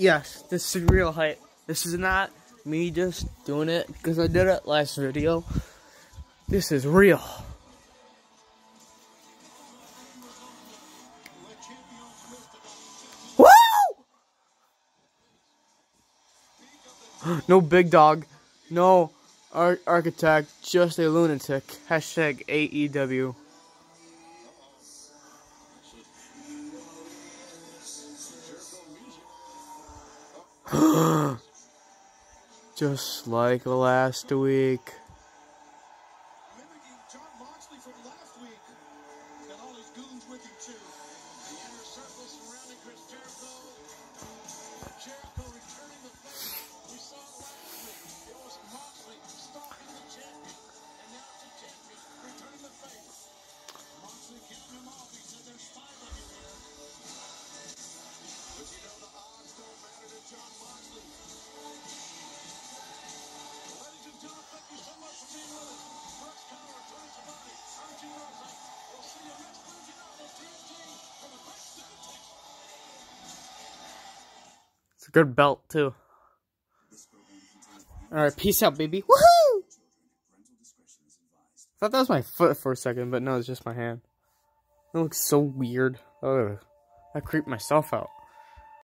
Yes, this is real hype. This is not me just doing it because I did it last video. This is real. Woo! no big dog. No ar architect. Just a lunatic. Hashtag AEW. Just like last week. Mimicking Jon Moxley from last week. All his goons with him too. It's a good belt too. Alright, peace out, baby. Woohoo! Thought that was my foot for a second, but no, it's just my hand. That looks so weird. Ugh. I creeped myself out.